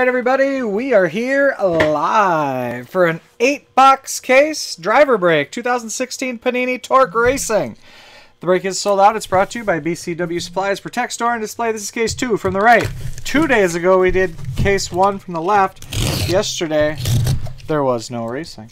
right, everybody, we are here live for an eight box case driver break 2016 Panini Torque Racing. The break is sold out. It's brought to you by BCW Supplies Protect Store and Display. This is case two from the right. Two days ago, we did case one from the left. Yesterday, there was no racing.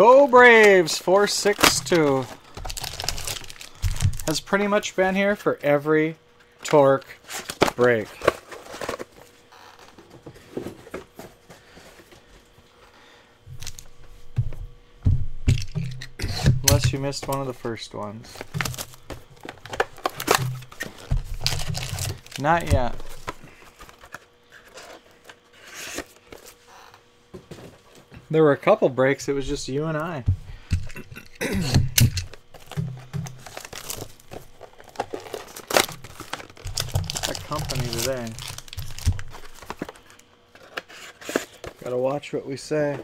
Go Braves 462 has pretty much been here for every torque break. Unless you missed one of the first ones. Not yet. There were a couple breaks, it was just you and I. company today. Gotta watch what we say.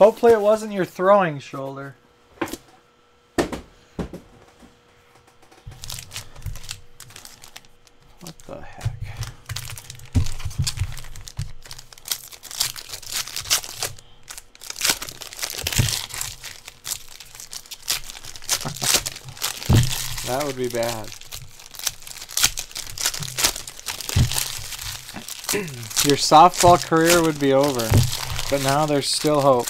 Hopefully it wasn't your throwing shoulder. What the heck? that would be bad. Your softball career would be over, but now there's still hope.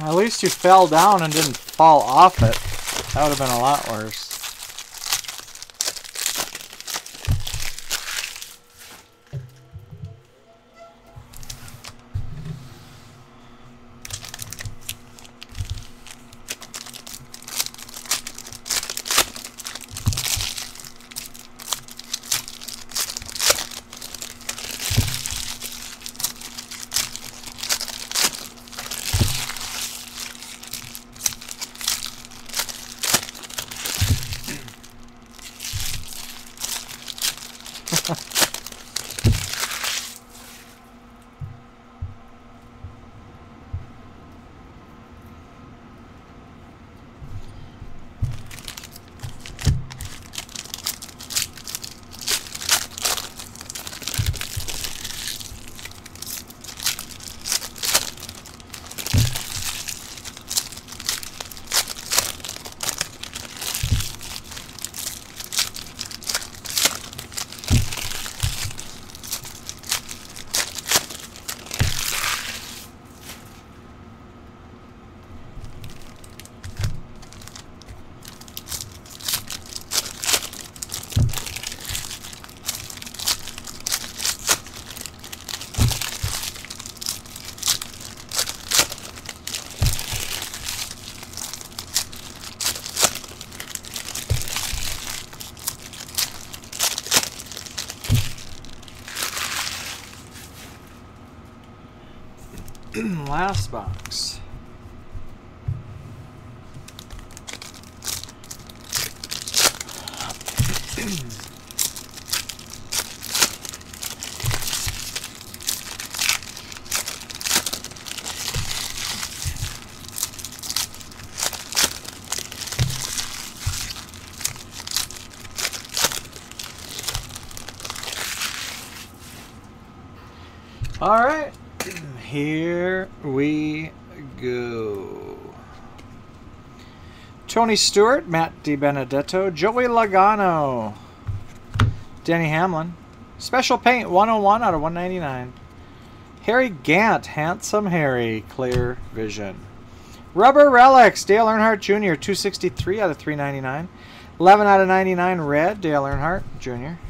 At least you fell down and didn't fall off it. That would have been a lot worse. Last box. All right, here we go. Tony Stewart, Matt DiBenedetto, Joey Logano, Denny Hamlin. Special paint 101 out of 199. Harry Gant, Handsome Harry, Clear Vision. Rubber Relics, Dale Earnhardt Jr., 263 out of 399. 11 out of 99 red, Dale Earnhardt Jr.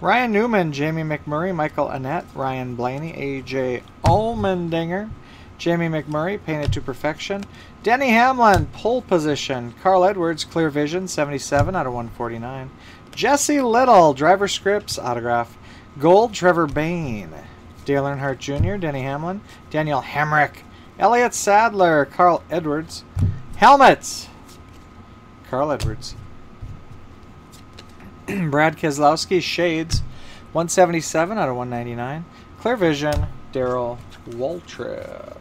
Ryan Newman, Jamie McMurray, Michael Annett, Ryan Blaney, AJ Allmendinger, Jamie McMurray, painted to perfection. Denny Hamlin, pole position. Carl Edwards, clear vision, 77 out of 149. Jesse Little, driver scripts, autograph. Gold, Trevor Bayne. Dale Earnhardt Jr., Denny Hamlin, Daniel Hemric, Elliott Sadler, Carl Edwards. Helmets, Carl Edwards. Brad Keselowski, Shades, 177 out of 199. Clear Vision, Darrell Waltrip.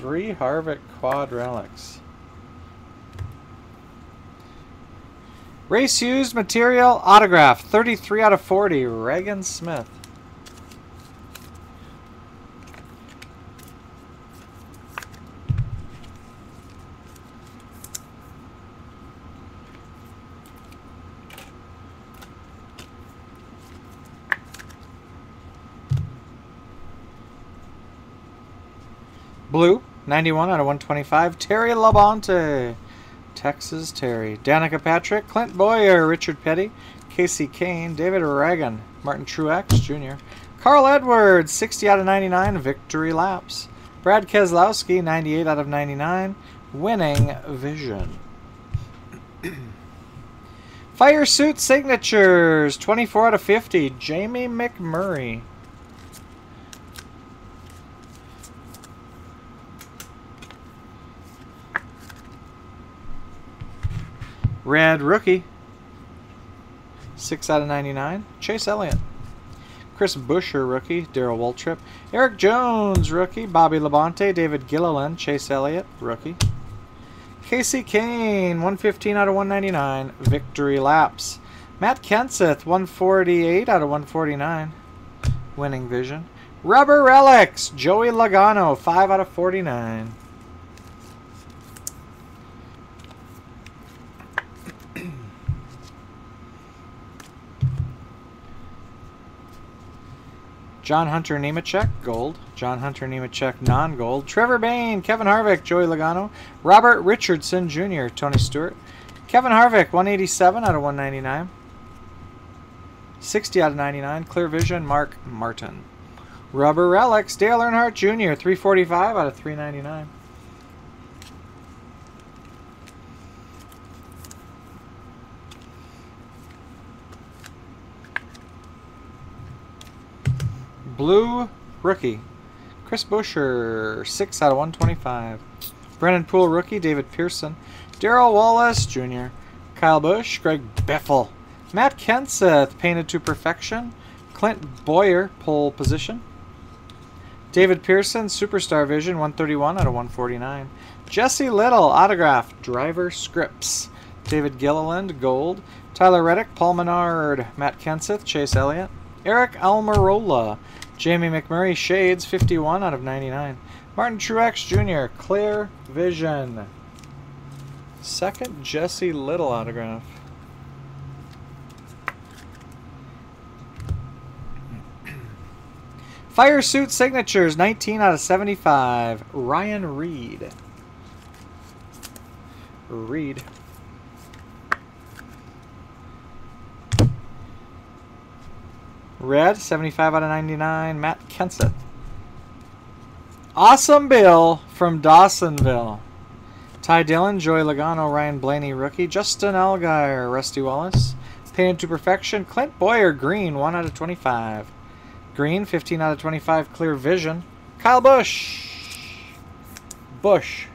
Three Harvick Quad Relics. Race used material autograph, 33 out of 40, Regan Smith. Blue, 91 out of 125. Terry Labonte. Texas Terry. Danica Patrick. Clint Bowyer. Richard Petty. Kasey Kahne. David Ragan. Martin Truex Jr. Carl Edwards. 60 out of 99. Victory Laps. Brad Keselowski. 98 out of 99. Winning Vision. Fire Suit Signatures. 24 out of 50. Jamie McMurray. Red rookie. 6 out of 99. Chase Elliott. Chris Buescher, rookie. Darrell Waltrip. Erik Jones, rookie. Bobby Labonte. David Gilliland. Chase Elliott, rookie. Kasey Kahne, 115 out of 199. Victory laps. Matt Kenseth, 148 out of 149. Winning vision. Rubber Relics. Joey Logano, 5 out of 49. John Hunter Nemechek, gold. John Hunter Nemechek, non-gold. Trevor Bayne, Kevin Harvick, Joey Logano. Robert Richardson Jr., Tony Stewart. Kevin Harvick, 187 out of 199. 60 out of 99. Clear Vision, Mark Martin. Rubber Relics, Dale Earnhardt Jr., 345 out of 399. Blue Rookie, Chris Buescher, 6 out of 125. Brennan Poole Rookie, David Pearson. Darrell Wallace Jr., Kyle Busch, Greg Biffle. Matt Kenseth, painted to perfection. Clint Bowyer, pole position. David Pearson, Superstar Vision, 131 out of 149. Jesse Little, autograph, driver scripts. David Gilliland, gold. Tyler Reddick, Paul Menard, Matt Kenseth, Chase Elliott. Eric Almirola, Jamie McMurray, Shades, 51 out of 99. Martin Truex Jr., Clear Vision. Second Jesse Little autograph. Fire Suit Signatures, 19 out of 75. Ryan Reed. Reed. Red, 75 out of 99. Matt Kenseth. Awesome Bill from Dawsonville. Ty Dillon, Joey Logano, Ryan Blaney, rookie. Justin Allgaier, Rusty Wallace. Painted to Perfection, Clint Bowyer, green, 1 out of 25. Green, 15 out of 25, Clear Vision. Kyle Busch. Busch.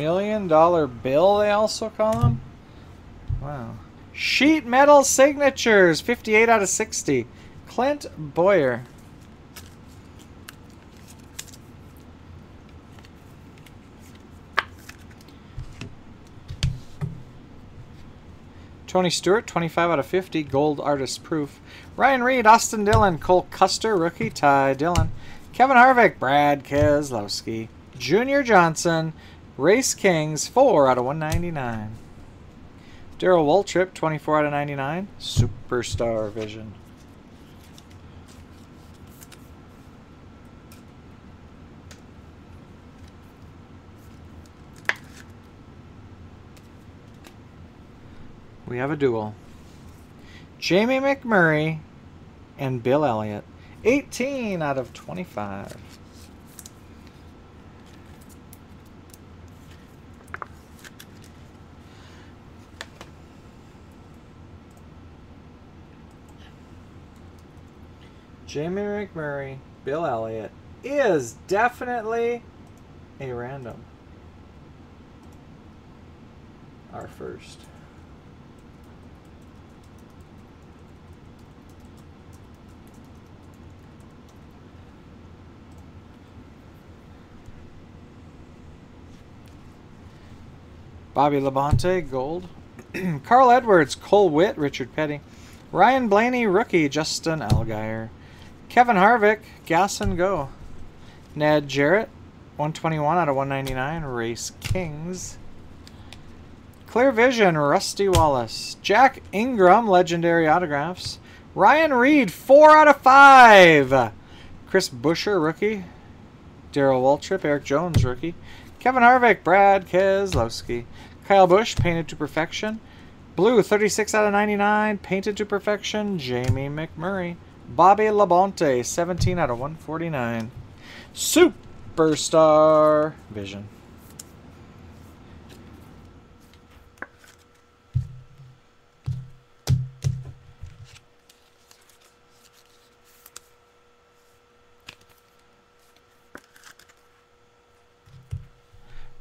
Million dollar bill, they also call them? Wow. Sheet metal signatures, 58 out of 60. Clint Bowyer. Tony Stewart, 25 out of 50. Gold Artist Proof. Ryan Reed, Austin Dillon, Cole Custer, rookie. Ty Dillon. Kevin Harvick, Brad Keselowski. Junior Johnson, Race Kings, 4 out of 199. Darrell Waltrip, 24 out of 99. Superstar Vision. We have a duel. Jamie McMurray and Bill Elliott. 18 out of 25. Jamie McMurray, Bill Elliott is definitely a random. Our first. Bobby Labonte, gold. Carl Edwards, Cole Whitt, Richard Petty. Ryan Blaney, rookie, Justin Allgaier. Kevin Harvick, Gas and Go. Ned Jarrett, 121 out of 199, Race Kings. Clear Vision, Rusty Wallace. Jack Ingram, Legendary Autographs. Ryan Reed, 4 out of 5. Chris Buescher, rookie. Darrell Waltrip, Erik Jones, rookie. Kevin Harvick, Brad Keselowski. Kyle Busch, Painted to Perfection. Blue, 36 out of 99, Painted to Perfection, Jamie McMurray. Bobby Labonte, 17 out of 149. Superstar Vision.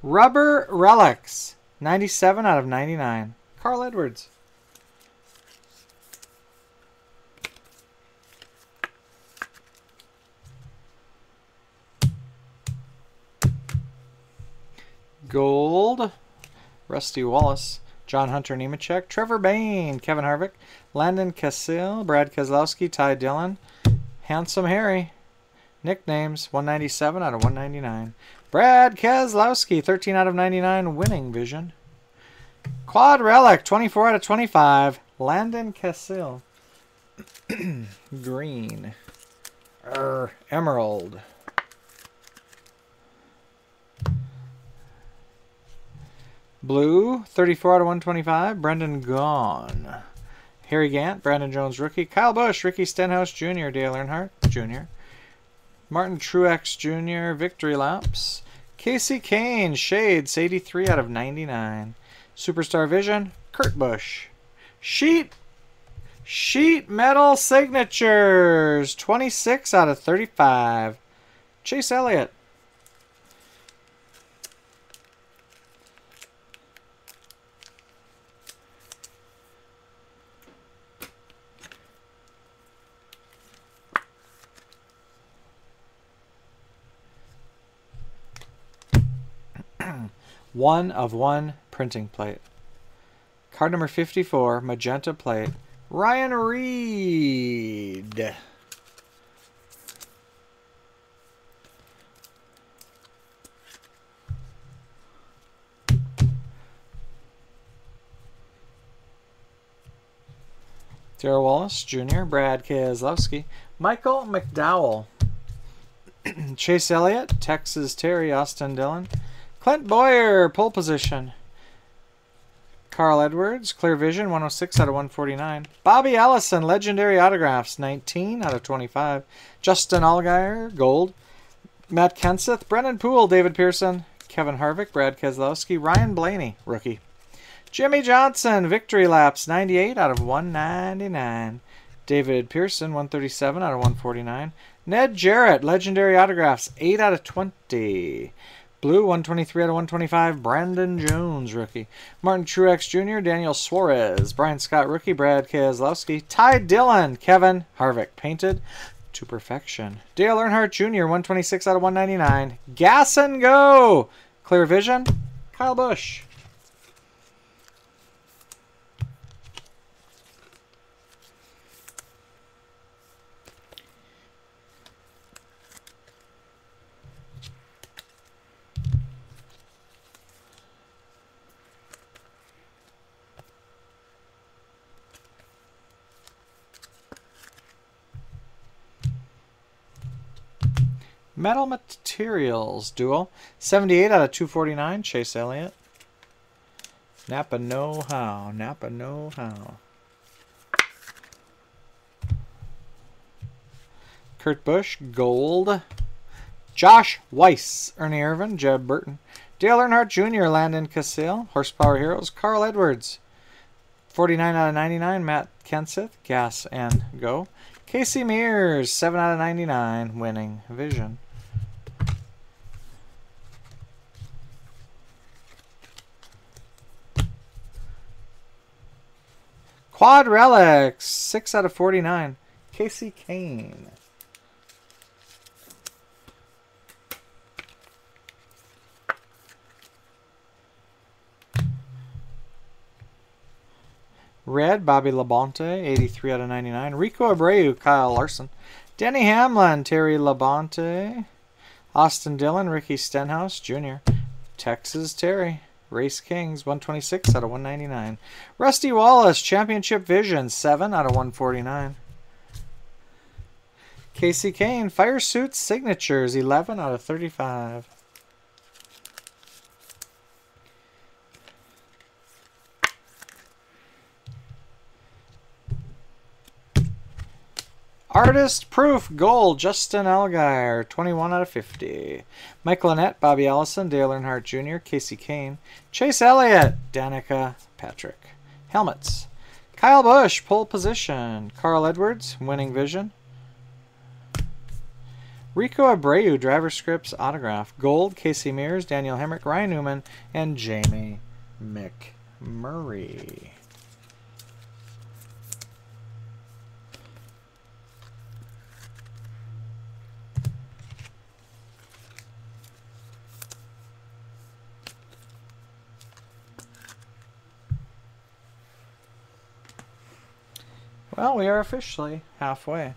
Rubber Relics, 97 out of 99. Carl Edwards. Gold. Rusty Wallace. John Hunter Nemechek, Trevor Bayne, Kevin Harvick, Landon Cassill, Brad Keselowski, Ty Dillon, Handsome Harry. Nicknames 197 out of 199. Brad Keselowski, 13 out of 99, winning vision. Quad Relic, 24 out of 25. Landon Cassill. Green. Er, Emerald. Blue, 34 out of 125. Brendan Gaughan. Harry Gant, Brandon Jones rookie. Kyle Busch, Ricky Stenhouse Jr., Dale Earnhardt Jr. Martin Truex Jr., Victory Laps. Kasey Kahne, Shades, 83 out of 99. Superstar Vision, Kurt Busch. Sheet, Sheet Metal Signatures, 26 out of 35. Chase Elliott. One of one printing plate. Card number 54, magenta plate, Ryan Reed. Darrell Wallace Jr., Brad Keselowski, Michael McDowell, Chase Elliott, Texas Terry, Austin Dillon, Clint Bowyer, pole position. Carl Edwards, Clear Vision, 106 out of 149. Bobby Allison, Legendary Autographs, 19 out of 25. Justin Allgaier, Gold. Matt Kenseth, Brennan Poole, David Pearson, Kevin Harvick, Brad Keselowski, Ryan Blaney, rookie. Jimmie Johnson, Victory Laps, 98 out of 199. David Pearson, 137 out of 149. Ned Jarrett, Legendary Autographs, 8 out of 20. Blue, 123 out of 125. Brandon Jones, rookie. Martin Truex Jr., Daniel Suarez. Brian Scott, rookie. Brad Keselowski. Ty Dillon, Kevin Harvick, painted to perfection. Dale Earnhardt Jr., 126 out of 199. Gas and go. Clear vision. Kyle Busch. Metal Materials Duel. 78 out of 249. Chase Elliott. Napa Know How. Napa Know How. Kurt Busch. Gold. Josh Wise, Ernie Irvan. Jeb Burton. Dale Earnhardt Jr. Landon Cassill. Horsepower Heroes. Carl Edwards. 49 out of 99. Matt Kenseth. Gas and Go. Casey Mears. 7 out of 99. Winning Vision. Quad Relics, 6 out of 49. Kasey Kahne. Red, Bobby Labonte, 83 out of 99. Rico Abreu, Kyle Larson. Denny Hamlin, Terry Labonte. Austin Dillon, Ricky Stenhouse Jr. Texas Terry. Race Kings, 126 out of 199. Rusty Wallace, Championship Vision, 7 out of 149. Kasey Kahne, Fire Suit Signatures, 11 out of 35. Artist Proof Gold, Justin Allgaier, 21 out of 50. Mike Annett, Bobby Allison, Dale Earnhardt Jr., Kasey Kahne, Chase Elliott, Danica Patrick. Helmets. Kyle Busch, pole position. Carl Edwards, winning vision. Rico Abreu, driver scripts autograph. Gold, Casey Mears, Daniel Hemric, Ryan Newman, and Jamie McMurray. Well, we are officially halfway.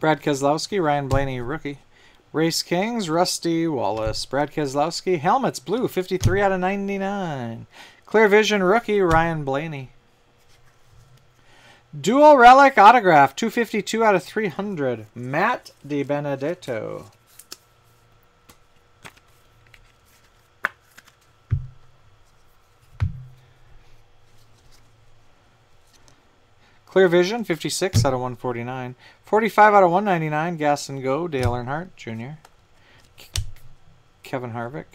Brad Keselowski, Ryan Blaney, rookie. Race Kings, Rusty Wallace. Brad Keselowski, helmets, blue, 53 out of 99. Clear Vision, rookie, Ryan Blaney. Dual Relic Autograph, 252 out of 300. Matt DiBenedetto. Clear Vision, 56 out of 149. 45 out of 199, Gas and Go, Dale Earnhardt Jr. Kevin Harvick.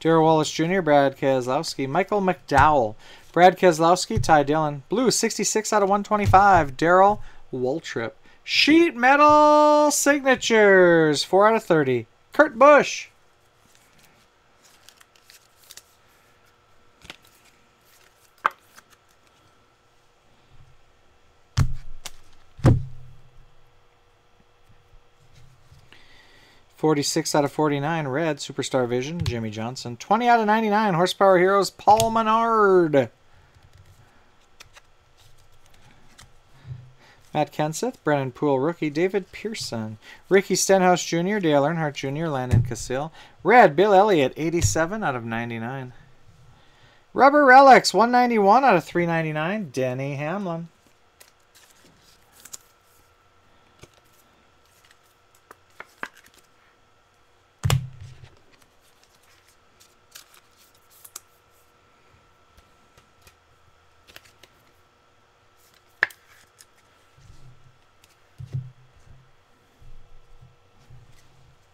Darrell Wallace Jr., Brad Keselowski. Michael McDowell. Brad Keselowski, Ty Dillon. Blue, 66 out of 125, Darrell Waltrip. Sheet Metal Signatures, 4 out of 30. Kurt Busch. Forty-six out of forty-nine, red Superstar Vision, Jimmie Johnson. Twenty out of ninety-nine, Horsepower Heroes, Paul Menard. Matt Kenseth, Brennan Poole rookie, David Pearson, Ricky Stenhouse Jr., Dale Earnhardt Jr., Landon Cassill, Red, Bill Elliott, 87 out of 99. Rubber Relics, 191 out of 399, Denny Hamlin.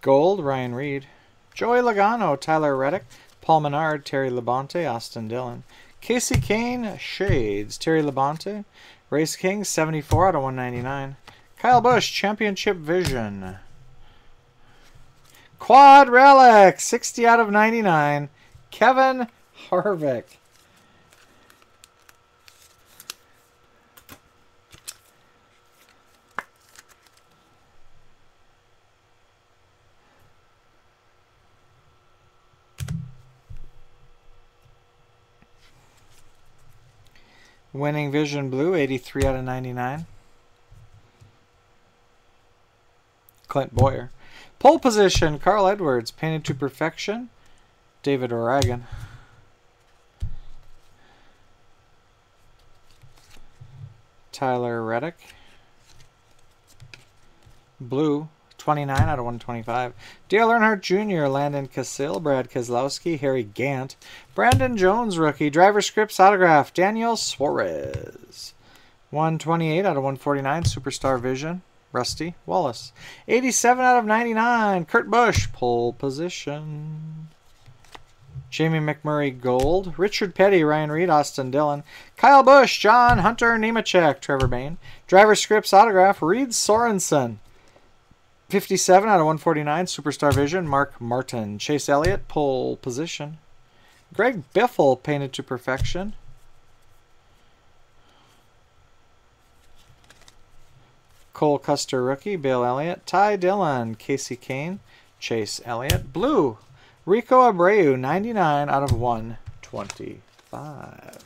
Gold, Ryan Reed. Joey Logano, Tyler Reddick. Paul Menard, Terry Labonte, Austin Dillon. Kasey Kahne, Shades, Terry Labonte. Race King, 74 out of 199. Kyle Busch, Championship Vision. Quad Relic, 60 out of 99. Kevin Harvick. Winning Vision Blue, 83 out of 99. Clint Bowyer. Pole position, Carl Edwards. Painted to perfection, David O'Regan. Tyler Reddick. Blue, 29 out of 125. Dale Earnhardt Jr., Landon Cassill, Brad Keselowski, Harry Gant, Brandon Jones, rookie, driver scripts autograph, Daniel Suarez. 128 out of 149, Superstar Vision, Rusty Wallace. 87 out of 99, Kurt Busch, pole position. Jamie McMurray Gold, Richard Petty, Ryan Reed, Austin Dillon, Kyle Busch, John Hunter Nemechek, Trevor Bayne, driver scripts autograph, Reed Sorenson. 57 out of 149, Superstar Vision, Mark Martin. Chase Elliott, pole position. Greg Biffle, painted to perfection. Cole Custer, rookie. Bill Elliott. Ty Dillon. Kasey Kahne. Chase Elliott. Blue. Rico Abreu, 99 out of 125.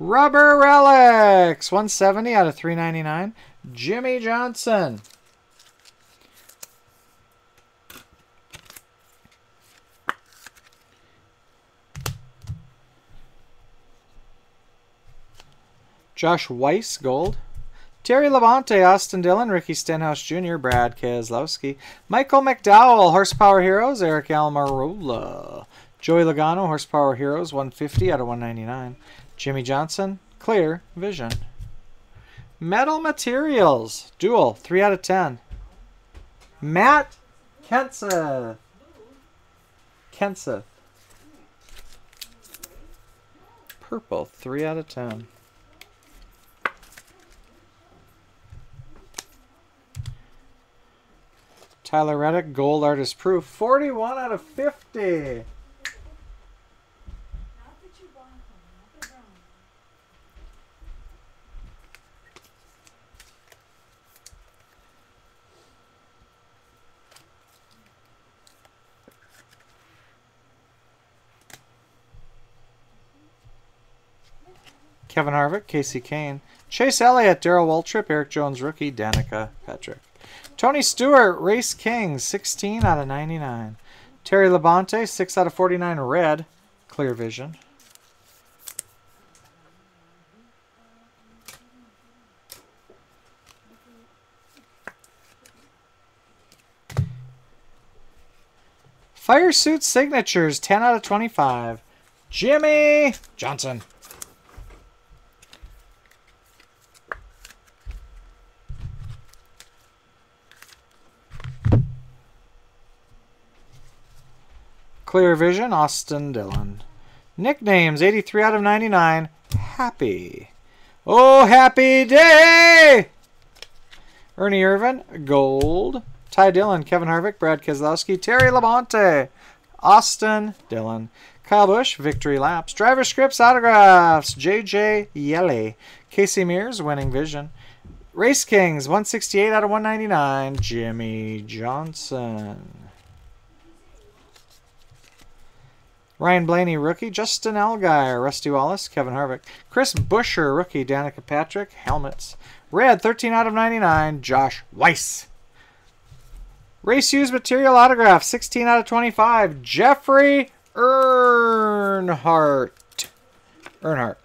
Rubber Relics, 170 out of 399. Jimmie Johnson. Josh Wise, gold. Terry Labonte, Austin Dillon, Ricky Stenhouse Jr., Brad Keselowski, Michael McDowell, Horsepower Heroes, Eric Almirola, Joey Logano, Horsepower Heroes, 150 out of 199. Jimmie Johnson, Clear Vision. Metal Materials, Dual, 3 out of 10. Matt Kenseth. Kenseth. Purple, 3 out of 10. Tyler Reddick, Gold Artist Proof, 41 out of 50. Kevin Harvick, Kasey Kahne, Chase Elliott, Darrell Waltrip, Erik Jones rookie, Danica Patrick. Tony Stewart, Race King, 16 out of 99. Terry Labonte, 6 out of 49 red, clear vision. Fire Suit Signatures, 10 out of 25. Jimmie Johnson. Clear Vision, Austin Dillon. Nicknames, 83 out of 99. Happy. Oh, happy day! Ernie Irvan, Gold. Ty Dillon, Kevin Harvick, Brad Keselowski, Terry Labonte, Austin Dillon. Kyle Busch, Victory Laps. Driver Scripts, Autographs, JJ Yeley. Casey Mears, Winning Vision. Race Kings, 168 out of 199. Jimmie Johnson. Ryan Blaney, rookie. Justin Allgaier, Rusty Wallace, Kevin Harvick. Chris Buescher, rookie. Danica Patrick, helmets. Red, 13 out of 99. Josh Wise. Race used material autograph, 16 out of 25. Jeffrey Earnhardt. Earnhardt.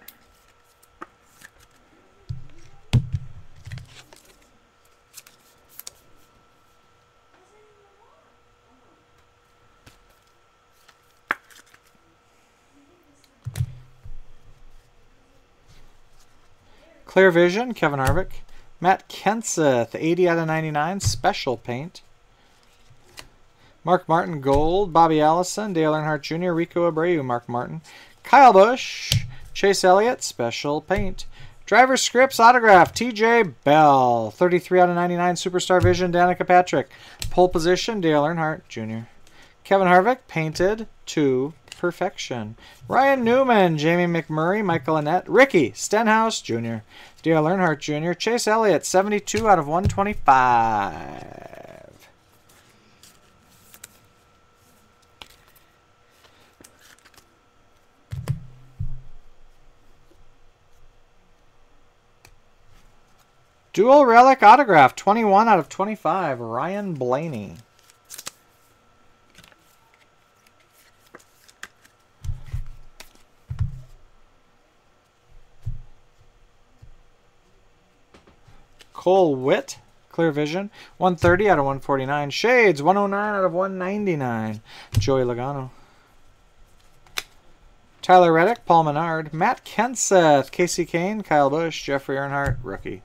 Clear Vision, Kevin Harvick. Matt Kenseth, 80 out of 99, special paint. Mark Martin, gold. Bobby Allison, Dale Earnhardt Jr., Rico Abreu, Mark Martin. Kyle Busch, Chase Elliott, special paint. Driver Scripts autograph, TJ Bell, 33 out of 99, Superstar Vision, Danica Patrick. Pole position, Dale Earnhardt Jr. Kevin Harvick, painted to perfection. Ryan Newman, Jamie McMurray, Michael Annett, Ricky Stenhouse Jr., Dale Earnhardt Jr., Chase Elliott, 72 out of 125. Dual Relic Autograph, 21 out of 25, Ryan Blaney. Cole Whitt, Clear Vision, 130 out of 149. Shades, 109 out of 199. Joey Logano. Tyler Reddick, Paul Menard, Matt Kenseth, Kasey Kahne, Kyle Busch, Jeffrey Earnhardt, rookie.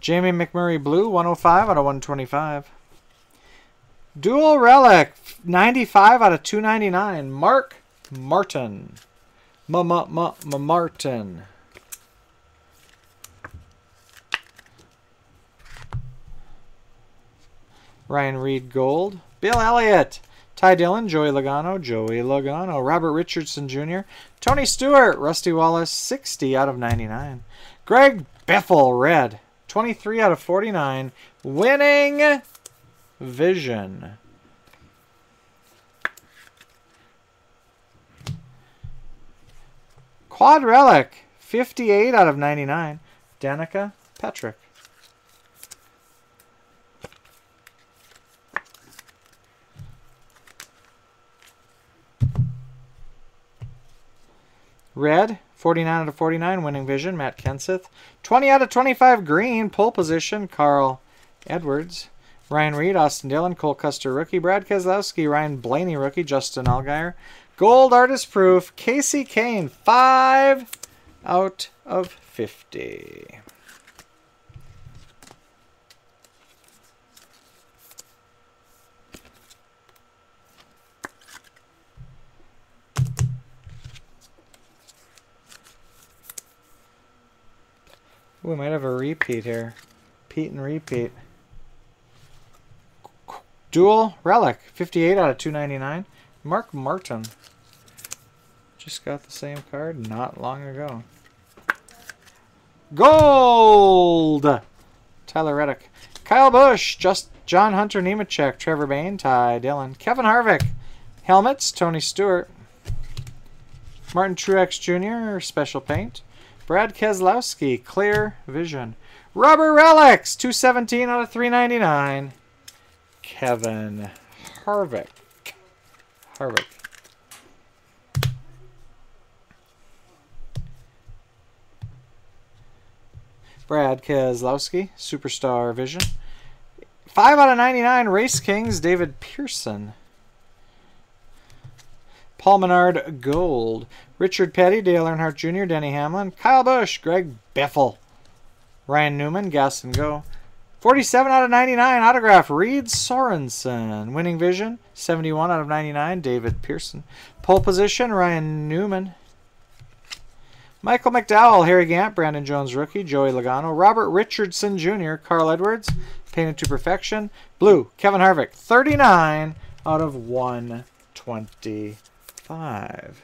Jamie McMurray Blue, 105 out of 125. Dual Relic, 95 out of 299. Mark Martin. M-M-M-Martin. Ryan Reed Gold. Bill Elliott. Ty Dillon, Joey Logano, Joey Logano, Robert Richardson Jr., Tony Stewart, Rusty Wallace, 60 out of 99. Greg Biffle, red, 23 out of 49. Winning Vision. Quad Relic, 58 out of 99. Danica Patrick. Red, 49 out of 49, winning vision, Matt Kenseth. 20 out of 25, green, pole position, Carl Edwards. Ryan Reed, Austin Dillon, Cole Custer, rookie. Brad Keselowski, Ryan Blaney, rookie. Justin Allgaier. Gold artist proof, Kasey Kahne, 5 out of 50. We might have a repeat here. Pete and repeat. Dual relic, 58 out of 299. Mark Martin. Just got the same card not long ago. Gold! Tyler Reddick. Kyle Busch, just John Hunter Nemechek, Trevor Bayne, Ty Dillon, Kevin Harvick. Helmets, Tony Stewart. Martin Truex Jr., Special Paint. Brad Keselowski, Clear Vision. Rubber Relics, 217 out of 399. Kevin Harvick. Harvick. Brad Keselowski, Superstar Vision. 5 out of 99, Race Kings, David Pearson. Paul Menard Gold. Richard Petty, Dale Earnhardt Jr., Denny Hamlin, Kyle Busch, Greg Biffle, Ryan Newman, Gas and Go. 47 out of 99 autograph, Reed Sorenson. Winning Vision, 71 out of 99, David Pearson. Pole position, Ryan Newman. Michael McDowell, Harry Gant, Brandon Jones rookie, Joey Logano, Robert Richardson Jr., Carl Edwards, painted to perfection. Blue, Kevin Harvick, 39 out of 125.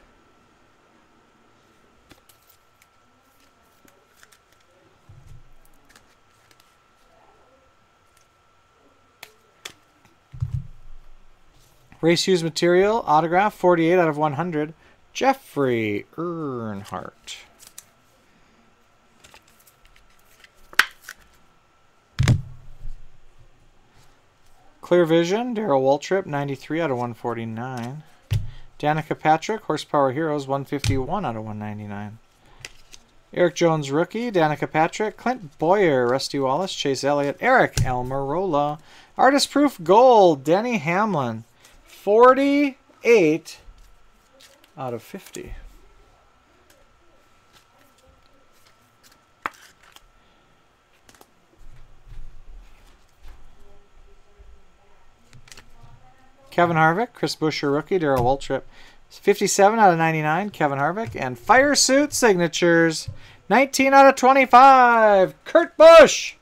Race used material, autograph, 48 out of 100. Jeffrey Earnhardt. Clear Vision, Darrell Waltrip, 93 out of 149. Danica Patrick, Horsepower Heroes, 151 out of 199. Erik Jones rookie, Danica Patrick, Clint Bowyer, Rusty Wallace, Chase Elliott, Aric Almirola, Artist Proof Gold, Denny Hamlin, 48 out of 50. Kevin Harvick, Chris Buescher rookie, Darrell Waltrip. 57 out of 99, Kevin Harvick. And Fire Suit Signatures, 19 out of 25, Kurt Busch.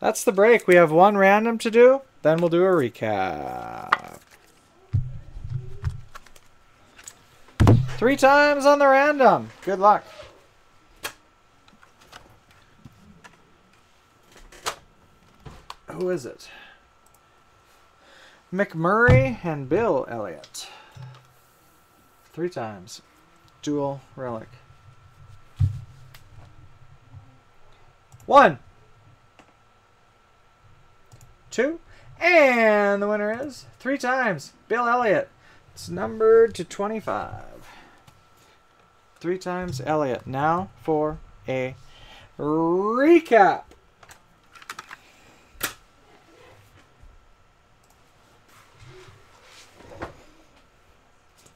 That's the break. We have one random to do, then we'll do a recap. Three times on the random. Good luck. Who is it? McMurray and Bill Elliott. Three times. Dual relic. One. Two. And the winner is three times. Bill Elliott. It's numbered to 25 three times Elliott. Now for a recap.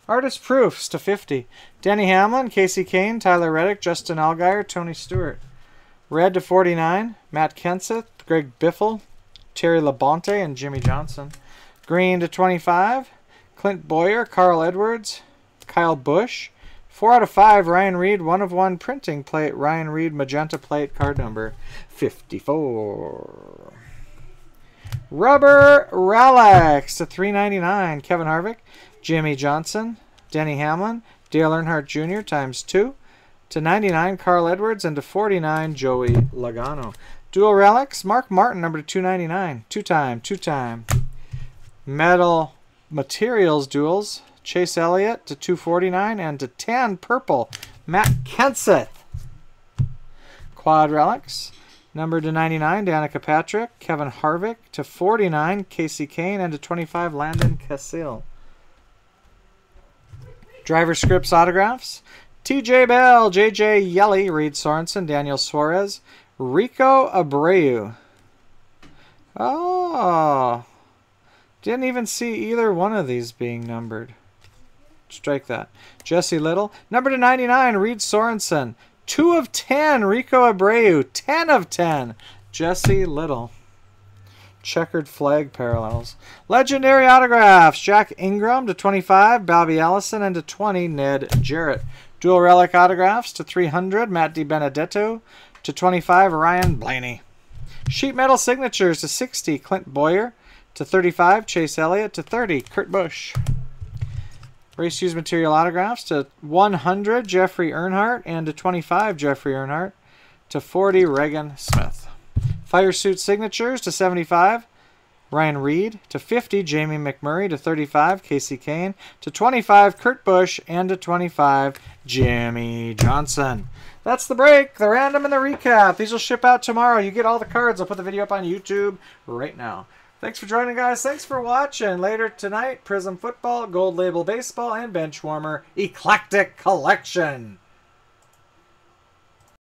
Artist proofs to 50. Denny Hamlin, Kasey Kahne, Tyler Reddick, Justin Allgaier, Tony Stewart. Red to 49. Matt Kenseth, Greg Biffle, Terry Labonte, and Jimmie Johnson. Green to 25. Clint Bowyer, Carl Edwards, Kyle Busch, Four out of five, Ryan Reed, one of one printing plate, Ryan Reed, magenta plate, card number 54. Rubber Relics to 399, Kevin Harvick, Jimmie Johnson, Denny Hamlin, Dale Earnhardt Jr. times two. To 99, Carl Edwards, and to 49, Joey Logano. Dual Relics, Mark Martin, number 299. Two time, two time. Metal Materials Duels, Chase Elliott to 249 and to 10 purple, Matt Kenseth. Quad Relics, number to 99, Danica Patrick, Kevin Harvick to 49, Kasey Kahne. and to 25, Landon Cassill. Driver scripts autographs, TJ Bell, JJ Yeley, Reed Sorenson, Daniel Suarez, Rico Abreu. Oh, didn't even see either one of these being numbered. Strike that. Jesse Little. Number to 99, Reed Sorenson. 2 of 10, Rico Abreu. 10 of 10, Jesse Little. Checkered flag parallels. Legendary autographs. Jack Ingram to 25, Bobby Allison, and to 20, Ned Jarrett. Dual relic autographs to 300, Matt DiBenedetto. To 25, Ryan Blaney. Sheet metal signatures to 60, Clint Bowyer. To 35, Chase Elliott. To 30, Kurt Busch. Race used material autographs to 100, Jeffrey Earnhardt. And to 25, Jeffrey Earnhardt. To 40, Regan Smith. Fire suit signatures to 75, Ryan Reed. To 50, Jamie McMurray. To 35, Kasey Kahne. To 25, Kurt Busch. And to 25, Jimmie Johnson. That's the break, the random, and the recap. These will ship out tomorrow. You get all the cards. I'll put the video up on YouTube right now. Thanks for joining, guys. Thanks for watching. Later tonight, Prism Football, Gold Label Baseball, and Benchwarmer Eclectic Collection.